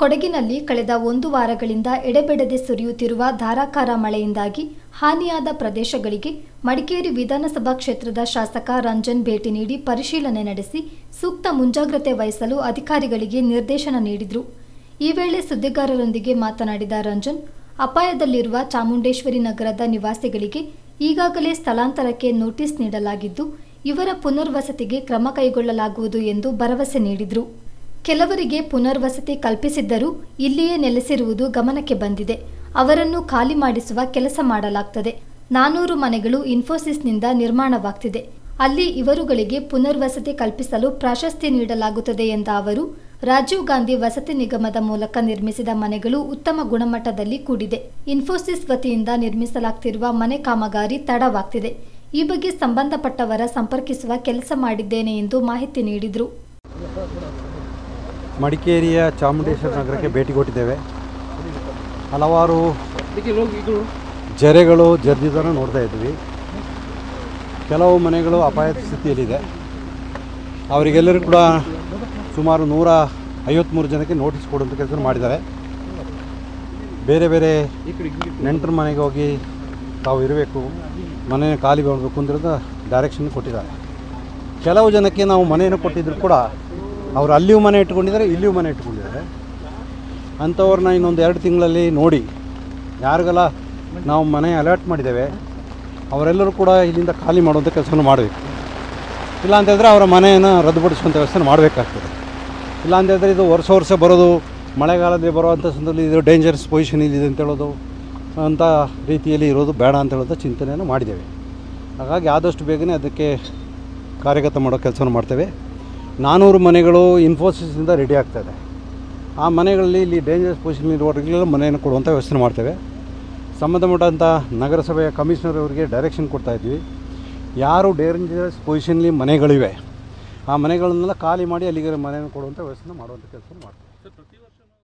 ಕೊಡಗಿನಲ್ಲಿ ಕಳೆದ ಒಂದು ವಾರಗಳಿಂದ ಎಡೆಬಿಡದೆ ಸುರಿಯುತ್ತಿರುವ ಧಾರಾಕಾರ ಮಳೆಯಿಂದಾಗಿ ಹಾನಿಯಾದ ಪ್ರದೇಶಗಳಿಗೆ ಮಡಿಕೇರಿ ವಿಧಾನಸಭಾ ಕ್ಷೇತ್ರದ ಶಾಸಕ ರಂಜನ್ ಭೇಟಿ ನೀಡಿ ಪರಿಶೀಲನೆ ನಡೆಸಿ ಸೂಕ್ತ ಮುಂಜಾಗ್ರತೆ ವಹಿಸಲು ಅಧಿಕಾರಿಗಳಿಗೆ ನಿರ್ದೇಶನ ನೀಡಿದರು. ಈ ವೇಳೆ ಸುದ್ದಿಗಾರರೊಂದಿಗೆ ಮಾತನಾಡಿದ ರಂಜನ್, ಅಪಾಯದಲ್ಲಿರುವ ಚಾಮುಂಡೇಶ್ವರಿ ನಗರದ ನಿವಾಸಿಗಳಿಗೆ ಈಗಾಗಲೇ ಸ್ಥಳಾಂತರಕ್ಕೆ ನೋಟಿಸ್ ನೀಡಲಾಗಿದ್ದು, ಇವರ ಪುನರ್ವಸತಿಗೆ ಕ್ರಮ ಕೈಗೊಳ್ಳಲಾಗುವುದು ಎಂದು ಭರವಸೆ ನೀಡಿದರು. ಕೆಲವರಿಗೆ ಪುನರ್ವಸತಿ ಕಲ್ಪಿಸಿದ್ದರೂ ಇಲ್ಲಿಯೇ ನೆಲೆಸಿರುವುದು ಗಮನಕ್ಕೆ ಬಂದಿದೆ. ಅವರನ್ನು ಖಾಲಿ ಮಾಡಿಸುವ ಕೆಲಸ ಮಾಡಲಾಗ್ತದೆ. ನಾನೂರು ಮನೆಗಳು ಇನ್ಫೋಸಿಸ್ನಿಂದ ನಿರ್ಮಾಣವಾಗ್ತಿದೆ. ಅಲ್ಲಿ ಇವರುಗಳಿಗೆ ಪುನರ್ವಸತಿ ಕಲ್ಪಿಸಲು ಪ್ರಾಶಸ್ತ್ಯ ನೀಡಲಾಗುತ್ತದೆ ಎಂದ ಅವರು, ರಾಜೀವ್ ಗಾಂಧಿ ವಸತಿ ನಿಗಮದ ಮೂಲಕ ನಿರ್ಮಿಸಿದ ಮನೆಗಳು ಉತ್ತಮ ಗುಣಮಟ್ಟದಲ್ಲಿ ಕೂಡಿದೆ. ಇನ್ಫೋಸಿಸ್ ವತಿಯಿಂದ ನಿರ್ಮಿಸಲಾಗ್ತಿರುವ ಮನೆ ಕಾಮಗಾರಿ ತಡವಾಗ್ತಿದೆ. ಈ ಬಗ್ಗೆ ಸಂಬಂಧಪಟ್ಟವರ ಸಂಪರ್ಕಿಸುವ ಕೆಲಸ ಮಾಡಿದ್ದೇನೆ ಎಂದು ಮಾಹಿತಿ ನೀಡಿದರು. ಮಡಿಕೇರಿಯ ಚಾಮುಂಡೇಶ್ವರ ನಗರಕ್ಕೆ ಭೇಟಿ ಕೊಟ್ಟಿದ್ದೇವೆ. ಹಲವಾರು ಜರೆಗಳು ಜರ್ದಿದ್ದನ್ನು ನೋಡ್ತಾ ಇದ್ವಿ. ಕೆಲವು ಮನೆಗಳು ಅಪಾಯದ ಸ್ಥಿತಿಯಲ್ಲಿದೆ. ಅವರಿಗೆಲ್ಲರೂ ಕೂಡ ಸುಮಾರು ನೂರ ಐವತ್ತ್ಮೂರು ಜನಕ್ಕೆ ನೋಟಿಸ್ ಕೊಡುವಂಥ ಕೆಲಸ ಮಾಡಿದ್ದಾರೆ. ಬೇರೆ ಬೇರೆ ನೆಂಟರ ಮನೆಗೆ ಹೋಗಿ ತಾವು ಇರಬೇಕು. ಮನೆ ಖಾಲಿ ಮಾಡಬೇಕು ಅಂತಿರೋದು ಡೈರೆಕ್ಷನ್ ಕೊಟ್ಟಿದ್ದಾರೆ. ಕೆಲವು ಜನಕ್ಕೆ ನಾವು ಮನೆಯನ್ನು ಕೊಟ್ಟಿದ್ರು ಕೂಡ ಅವರು ಅಲ್ಲಿಯೂ ಮನೆ ಇಟ್ಕೊಂಡಿದ್ದಾರೆ, ಇಲ್ಲಿಯೂ ಮನೆ ಇಟ್ಕೊಂಡಿದ್ದಾರೆ. ಅಂಥವ್ರನ್ನ ಇನ್ನೊಂದು ಎರಡು ತಿಂಗಳಲ್ಲಿ ನೋಡಿ, ಯಾರಿಗೆಲ್ಲ ನಾವು ಮನೆ ಅಲರ್ಟ್ ಮಾಡಿದ್ದೇವೆ, ಅವರೆಲ್ಲರೂ ಕೂಡ ಇಲ್ಲಿಂದ ಖಾಲಿ ಮಾಡುವಂಥ ಕೆಲಸವನ್ನು ಮಾಡಬೇಕು. ಇಲ್ಲ ಅಂತಂದರೆ ಅವರ ಮನೆಯನ್ನು ರದ್ದುಪಡಿಸುವಂಥ ವ್ಯವಸ್ಥೆ ಮಾಡಬೇಕಾಗ್ತದೆ. ಇಲ್ಲ ಅಂತಂದರೆ ಇದು ವರ್ಷ ವರ್ಷ ಬರೋದು, ಮಳೆಗಾಲದಲ್ಲಿ ಬರುವಂಥ ಸಂದರ್ಭದಲ್ಲಿ ಇದು ಡೇಂಜರಸ್ ಪೊಸಿಷನ್ ಇಲ್ಲಿದೆ ಅಂತ ಹೇಳೋದು ಅಂಥ ರೀತಿಯಲ್ಲಿ ಇರೋದು ಬೇಡ ಅಂತ ಹೇಳೋದು ಚಿಂತನೆಯನ್ನು ಮಾಡಿದ್ದೇವೆ. ಹಾಗಾಗಿ ಆದಷ್ಟು ಬೇಗನೆ ಅದಕ್ಕೆ ಕಾರ್ಯಗತ ಮಾಡೋ ಕೆಲಸವನ್ನು ಮಾಡ್ತೇವೆ. ನಾನ್ನೂರು ಮನೆಗಳು ಇನ್ಫೋಸಿಸಿಂದ ರೆಡಿ ಇದೆ. ಆ ಮನೆಗಳಲ್ಲಿ ಇಲ್ಲಿ ಡೇಂಜರಸ್ ಪೊಸಿಷನ್ ಇರುವವರಿಗೆಲ್ಲ ಮನೆಯನ್ನು ಕೊಡುವಂಥ ವ್ಯವಸ್ಥೆ ಮಾಡ್ತೇವೆ. ಸಂಬಂಧಪಟ್ಟಂಥ ನಗರಸಭೆಯ ಕಮಿಷನರ್ ಅವರಿಗೆ ಡೈರೆಕ್ಷನ್ ಕೊಡ್ತಾ ಇದ್ವಿ ಯಾರು ಡೇಂಜರಸ್ ಪೊಸಿಷನ್ಲಿ ಮನೆಗಳಿವೆ, ಆ ಮನೆಗಳನ್ನೆಲ್ಲ ಖಾಲಿ ಮಾಡಿ ಅಲ್ಲಿಗೆ ಮನೆಯನ್ನು ಕೊಡುವಂಥ ವ್ಯವಸ್ಥೆ ಮಾಡುವಂಥ ಕೆಲಸ ಮಾಡ್ತೇವೆ.